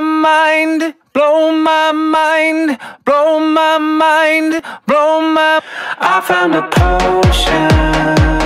my mind, blow my mind, blow my mind, blow my. I found a potion.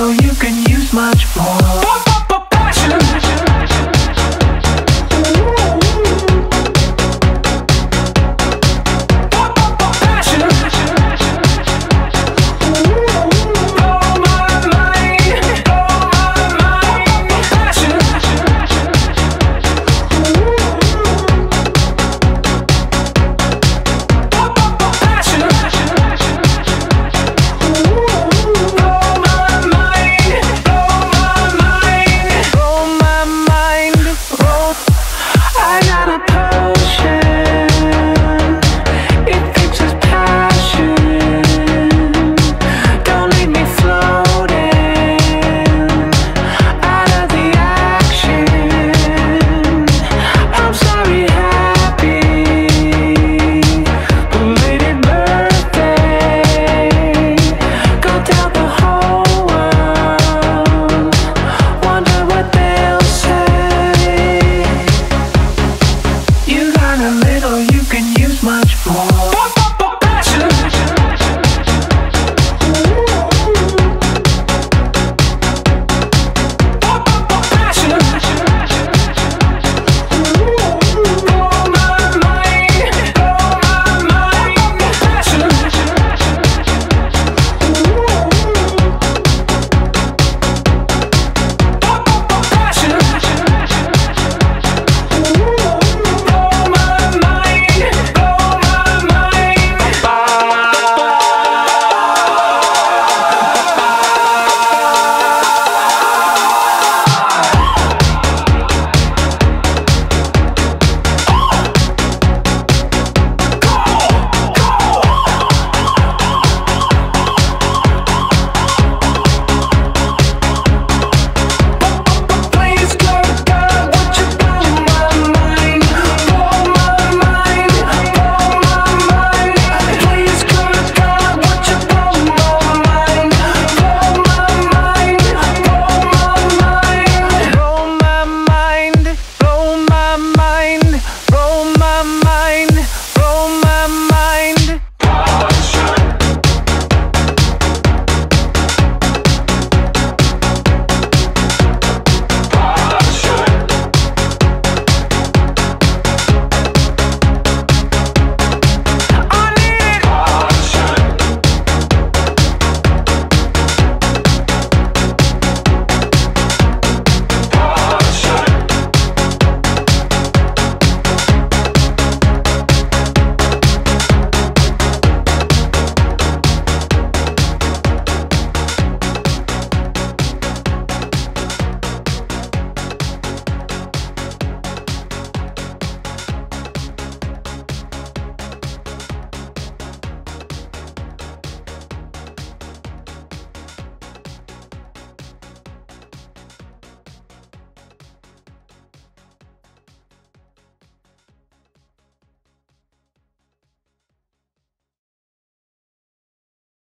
show you